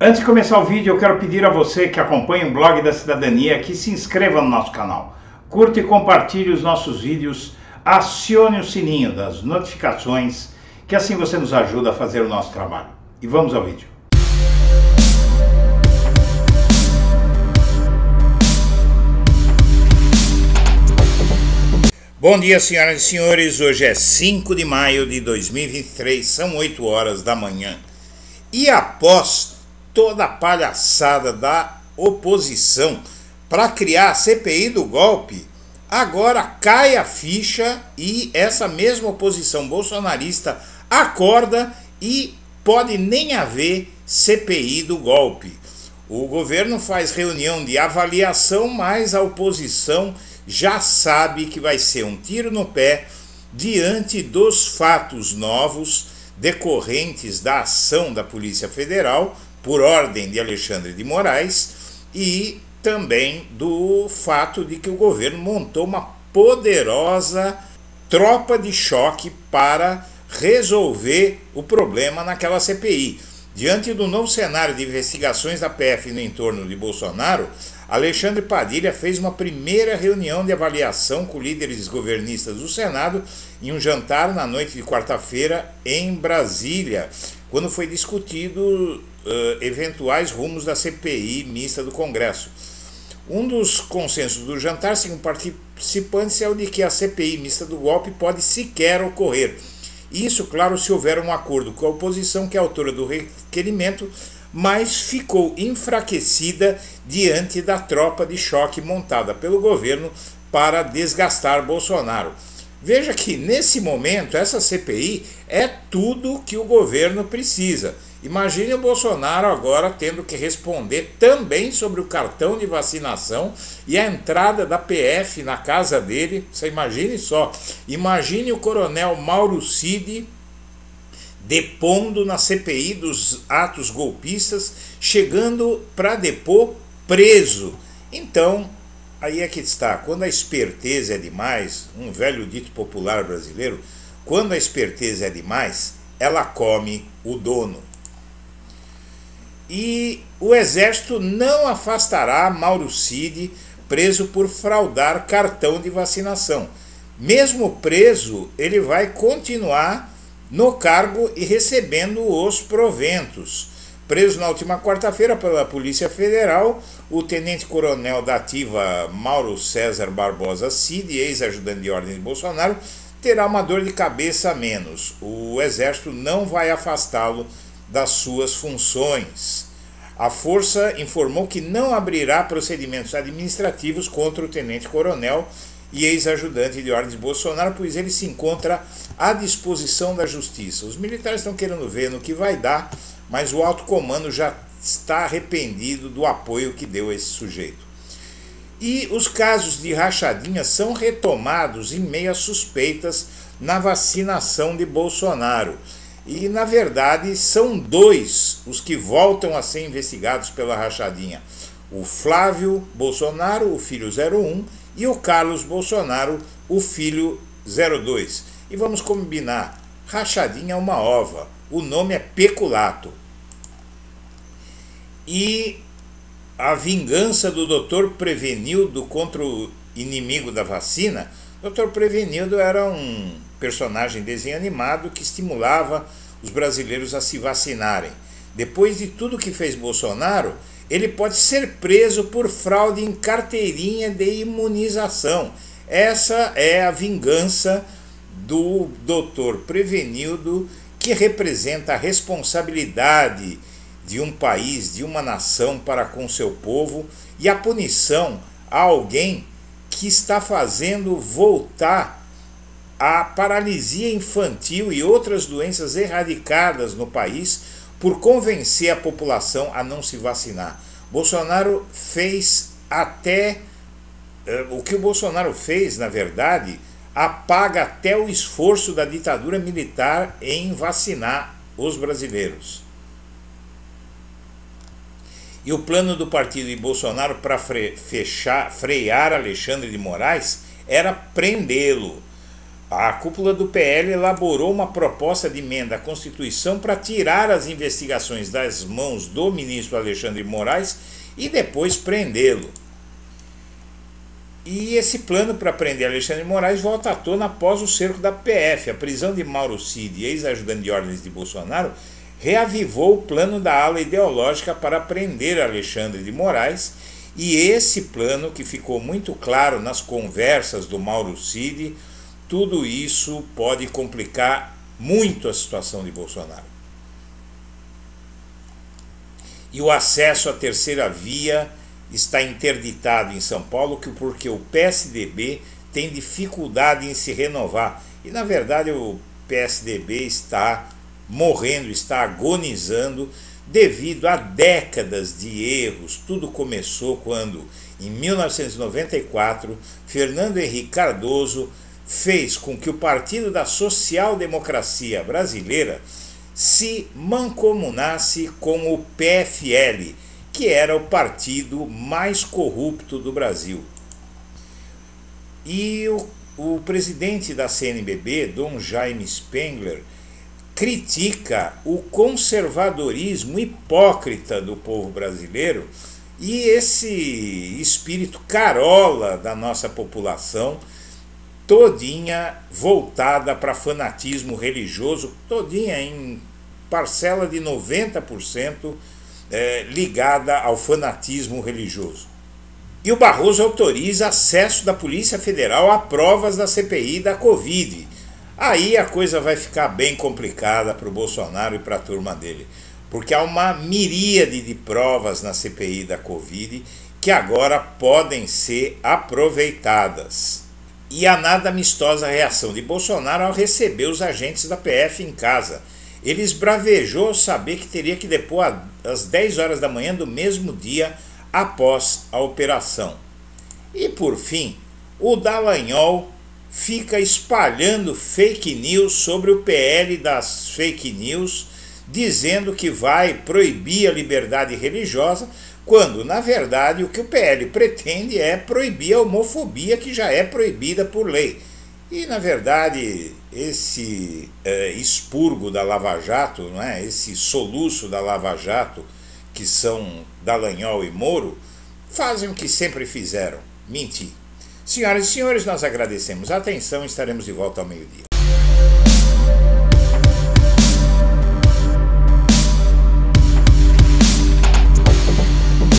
Antes de começar o vídeo, eu quero pedir a você que acompanha o blog da cidadania que se inscreva no nosso canal. Curta e compartilhe os nossos vídeos, acione o sininho das notificações, que assim você nos ajuda a fazer o nosso trabalho. E vamos ao vídeo. Bom dia, senhoras e senhores. Hoje é 5 de maio de 2023, são 8 horas da manhã. E após toda a palhaçada da oposição para criar a CPI do golpe, agora cai a ficha e essa mesma oposição bolsonarista acorda e pode nem haver CPI do golpe. O governo faz reunião de avaliação, mas a oposição já sabe que vai ser um tiro no pé diante dos fatos novos decorrentes da ação da Polícia Federal por ordem de Alexandre de Moraes e também do fato de que o governo montou uma poderosa tropa de choque para resolver o problema naquela CPI. Diante do novo cenário de investigações da PF no entorno de Bolsonaro, Alexandre Padilha fez uma primeira reunião de avaliação com líderes governistas do Senado em um jantar na noite de quarta-feira em Brasília, quando foi discutido uh, eventuais rumos da CPI mista do Congresso. Um dos consensos do jantar, segundo participantes, é o de que a CPI mista do golpe pode sequer ocorrer. Isso, claro, se houver um acordo com a oposição, que é autora do requerimento, mas ficou enfraquecida diante da tropa de choque montada pelo governo para desgastar Bolsonaro. Veja que nesse momento essa CPI é tudo que o governo precisa. Imagine o Bolsonaro agora tendo que responder também sobre o cartão de vacinação e a entrada da PF na casa dele. Você imagine só. Imagine o coronel Mauro Cid depondo na CPI dos atos golpistas, chegando para depor preso. Então, Aí é que está, quando a esperteza é demais, um velho dito popular brasileiro, quando a esperteza é demais, ela come o dono. E o exército não afastará Mauro Cid, preso por fraudar cartão de vacinação. Mesmo preso, ele vai continuar no cargo e recebendo os proventos. Preso na última quarta-feira pela Polícia Federal, o tenente-coronel da ativa Mauro César Barbosa Cid, ex-ajudante de ordem de Bolsonaro, terá uma dor de cabeça a menos. O Exército não vai afastá-lo das suas funções. A Força informou que não abrirá procedimentos administrativos contra o tenente-coronel e ex-ajudante de ordem de Bolsonaro, pois ele se encontra à disposição da Justiça. Os militares estão querendo ver no que vai dar mas o alto comando já está arrependido do apoio que deu a esse sujeito. E os casos de rachadinha são retomados em meio a suspeitas na vacinação de Bolsonaro. E, na verdade, são dois os que voltam a ser investigados pela rachadinha: o Flávio Bolsonaro, o filho 01, e o Carlos Bolsonaro, o filho 02. E vamos combinar: rachadinha é uma ova o nome é peculato. E a vingança do Dr. Prevenildo contra o inimigo da vacina, Dr. Prevenildo era um personagem desenho animado que estimulava os brasileiros a se vacinarem. Depois de tudo que fez Bolsonaro, ele pode ser preso por fraude em carteirinha de imunização. Essa é a vingança do Dr. Prevenildo que representa a responsabilidade de um país, de uma nação para com seu povo e a punição a alguém que está fazendo voltar a paralisia infantil e outras doenças erradicadas no país por convencer a população a não se vacinar. Bolsonaro fez até. Eh, o que o Bolsonaro fez, na verdade, apaga até o esforço da ditadura militar em vacinar os brasileiros. E o plano do partido de Bolsonaro para frear Alexandre de Moraes era prendê-lo. A cúpula do PL elaborou uma proposta de emenda à Constituição para tirar as investigações das mãos do ministro Alexandre Moraes e depois prendê-lo. E esse plano para prender Alexandre Moraes volta à tona após o cerco da PF. A prisão de Mauro Cid, ex-ajudante de ordens de Bolsonaro, reavivou o plano da ala ideológica para prender Alexandre de Moraes. E esse plano, que ficou muito claro nas conversas do Mauro Cid, tudo isso pode complicar muito a situação de Bolsonaro. E o acesso à terceira via está interditado em São Paulo porque o PSDB tem dificuldade em se renovar. E na verdade o PSDB está morrendo, está agonizando devido a décadas de erros. Tudo começou quando, em 1994, Fernando Henrique Cardoso fez com que o Partido da Social Democracia Brasileira se mancomunasse com o PFL, que era o partido mais corrupto do Brasil. E o, o presidente da CNBB, Dom Jaime Spengler, critica o conservadorismo hipócrita do povo brasileiro e esse espírito carola da nossa população todinha voltada para fanatismo religioso, todinha em parcela de 90% é, ligada ao fanatismo religioso. E o Barroso autoriza acesso da Polícia Federal a provas da CPI da Covid. Aí a coisa vai ficar bem complicada para o Bolsonaro e para a turma dele, porque há uma miríade de provas na CPI da Covid que agora podem ser aproveitadas e a nada amistosa reação de Bolsonaro ao receber os agentes da PF em casa. Ele esbravejou saber que teria que depor às 10 horas da manhã do mesmo dia após a operação. E por fim, o Dallagnol fica espalhando fake news sobre o PL das fake news, dizendo que vai proibir a liberdade religiosa, quando, na verdade, o que o PL pretende é proibir a homofobia que já é proibida por lei. E, na verdade, esse é, expurgo da Lava Jato, não é? esse soluço da Lava Jato, que são Dallagnol e Moro, fazem o que sempre fizeram, mentir. Senhoras e senhores, nós agradecemos a atenção e estaremos de volta ao meio-dia.